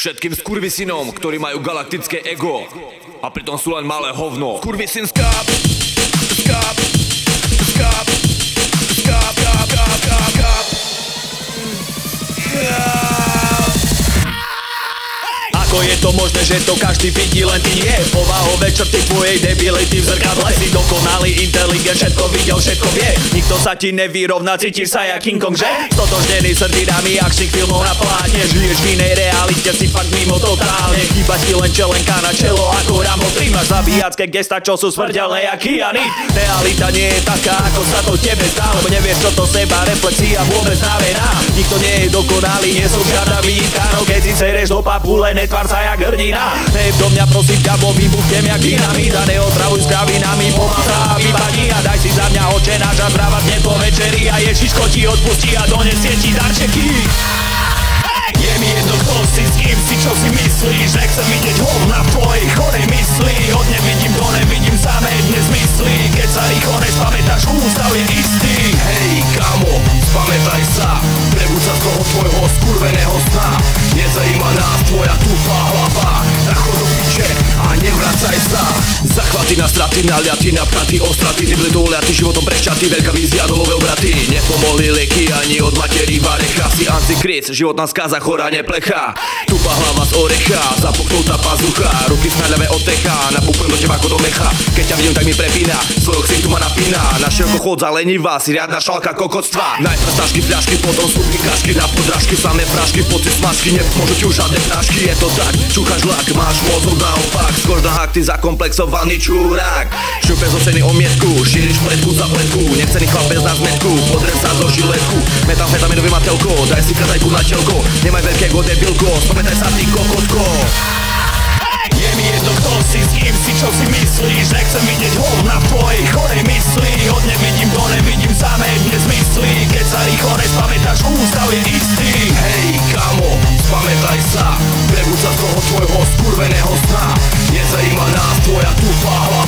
Všetkým skurvisynom, ktorí majú galaktické ego a pritom sú len malé hovno. Skurvisyn skáp, skáp, skáp, skáp, skáp, skáp, skáp, skáp. Ako je to možné, že to každý vidí, len ty nie Povahové črty tvojej debility v zrkadle Si dokonalý, inteligent, všetko videl, všetko vie Nikto sa ti nevyrovná, cítiš sa jak King Kong, že? Stotožnený srdinami akčných filmov na plátne Žiješ v inej realite, si totálne Chýba ti len čelenka na čelo ako Rambo 3 Máš zabíjacké gesta, čo sú smrteľné jak Kianit Realita nie je taká, ako sa to tebe zdá Lebo nevieš, čo to seba reflexia vôbec znamená. Nikto nie je dokonalý, nie som žiadna výjimka No keď si sereš do papule, netvar tvár sa jak hrdina. Hej do mňa prosím ťa, bo vybuchnem jak dynamit A neotravuj s kravinami, pomáha sa a vypadni A daj si za mňa oče náš a zdravotne po večeri. A Ježiško ti odpustí a donesie ti darčeky je mi jedno, kto si, s kým si, čo si myslíš Že chcem vidieť hovna v tvojej chorej mysli. Hodne vidím, to nevidím samé dnes mysli Keď sa rýchlo nespamätáš, ústav je istý. Hej, kamo, spamätaj sa. Prebud sa z toho tvojho skurveného sna. Nezajíma nás tvoja tupá hlava. Na chodu Zachvaty na straty, naliaty na praty Ostraty, ty dohľaty, životom prešťaty Veľká vízia, dolové obraty. Nepomohli lieky ani od materí varecha Si antikrist, životná skaza, chorá neplecha. Tupá hlava z orecha, zapuknutá pazucha Ruky snáľavé od techa, napúpujem do teba ako do mecha. Keď ťa vidím, tak mi prepína, svojho ksichtu ma napína. Na široko chodza lenivá, si riadna šalka kokotstva. Najprv tašky, fľašky, potom súpky, kašky Na podrážky, samé prášky, pocit smažky Nepomôžu ti už žiadne prášky, je to tak Čúchaš lak, máš mozog naopak Skôr na hak, ty zakomplexovaný čurák Šupe zo ceny omietku, šíriš pletku za pletku Nechcený chlapec na zmetku, podrem sa do žiletku Metamfetaminový matelko, daj si kazajku na telko Nemaj veľkého debilko, spometaj sa ty kokotko. Je mi jedno, kto si, s kým si, čo si myslíš Že chcem vidieť hovna v tvojej chorej mysli Hodne vidím, to nevidím, samé dnes myslí Keď sa rýchlo nespamätáš, ústav je istý Prebud sa